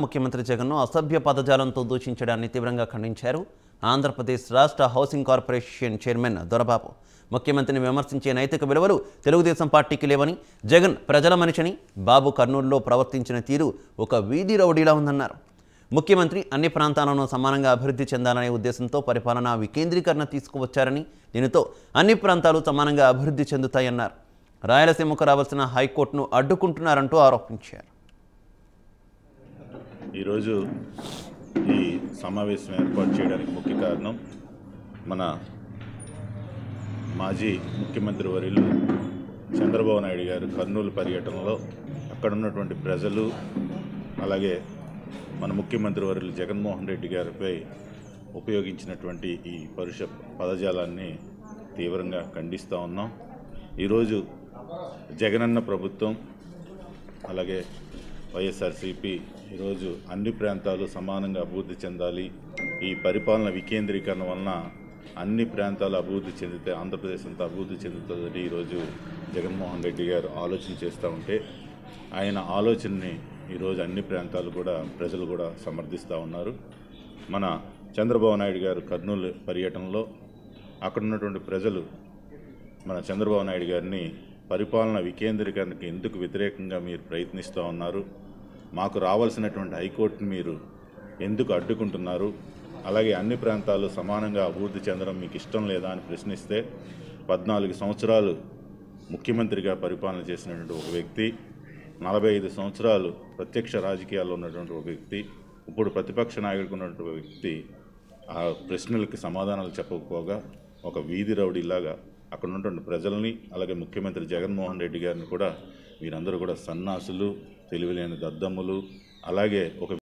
ముఖ్యమంత్రి జగన్ను అసభ్య పదజాలంతో దూషించడాన్ని తీవ్రంగా ఖండించారు. ఆంధ్రప్రదేశ్ రాష్ట్ర హౌసింగ్ కార్పొరేషన్ చైర్మన్ దొరబాబు ముఖ్యమంత్రిని విమర్శించే నైతిక విలువలు తెలుగుదేశం పార్టీకి లేవని జగన్ ప్రజల మనిషిని బాబు కర్నూలులో ప్రవర్తించిన తీరు ఒక వీధి రౌడీలా ఉందన్నారు. ముఖ్యమంత్రి అన్ని ప్రాంతాలను సమానంగా అభివృద్ధి చెందాలనే ఉద్దేశంతో పరిపాలనా వికేంద్రీకరణ తీసుకువచ్చారని దీనితో అన్ని ప్రాంతాలు సమానంగా అభివృద్ధి చెందుతాయన్నారు. రాయలసీమకు రావాల్సిన హైకోర్టును అడ్డుకుంటున్నారంటూ ఆరోపించారు. ఈరోజు ఈ సమావేశం ఏర్పాటు చేయడానికి ముఖ్య కారణం మన మాజీ ముఖ్యమంత్రి వర్యులు చంద్రబాబు నాయుడు గారు కర్నూలు పర్యటనలో అక్కడ ఉన్నటువంటి ప్రజలు అలాగే మన ముఖ్యమంత్రి వర్యులు జగన్మోహన్ రెడ్డి గారిపై ఉపయోగించినటువంటి ఈ పరుష పదజాలాన్ని తీవ్రంగా ఖండిస్తూ ఉన్నాం. ఈరోజు జగనన్న ప్రభుత్వం అలాగే వైఎస్ఆర్సీపీ ఈరోజు అన్ని ప్రాంతాలు సమానంగా అభివృద్ధి చెందాలి. ఈ పరిపాలన వికేంద్రీకరణ వలన అన్ని ప్రాంతాలు అభివృద్ధి చెందితే ఆంధ్రప్రదేశ్ అంతా అభివృద్ధి చెందుతుందని ఈరోజు జగన్మోహన్ రెడ్డి గారు ఆలోచన చేస్తూ ఉంటే ఆయన ఆలోచనని ఈరోజు అన్ని ప్రాంతాలు కూడా ప్రజలు కూడా సమర్థిస్తూ ఉన్నారు. మన చంద్రబాబు నాయుడు గారు కర్నూలు పర్యటనలో అక్కడ ఉన్నటువంటి ప్రజలు మన చంద్రబాబు నాయుడు గారిని పరిపాలన వికేంద్రీకరణకి ఎందుకు వ్యతిరేకంగా మీరు ప్రయత్నిస్తూ ఉన్నారు? మాకు రావాల్సినటువంటి హైకోర్టును మీరు ఎందుకు అడ్డుకుంటున్నారు? అలాగే అన్ని ప్రాంతాలు సమానంగా అభివృద్ధి చెందడం మీకు ఇష్టం లేదా అని ప్రశ్నిస్తే పద్నాలుగు సంవత్సరాలు ముఖ్యమంత్రిగా పరిపాలన చేసినటువంటి ఒక వ్యక్తి నలభై ఐదు సంవత్సరాలు ప్రత్యక్ష రాజకీయాల్లో ఉన్నటువంటి ఒక వ్యక్తి ఇప్పుడు ప్రతిపక్ష నాయకుడికి ఉన్నటువంటి వ్యక్తి ఆ ప్రశ్నలకి సమాధానాలు చెప్పకపోగా ఒక వీధి రౌడీలాగా అక్కడ ఉన్నటువంటి ప్రజల్ని అలాగే ముఖ్యమంత్రి జగన్మోహన్ రెడ్డి గారిని కూడా వీరందరూ కూడా సన్నాసులు తెలివిలేని దద్దమ్ములు అలాగే ఒక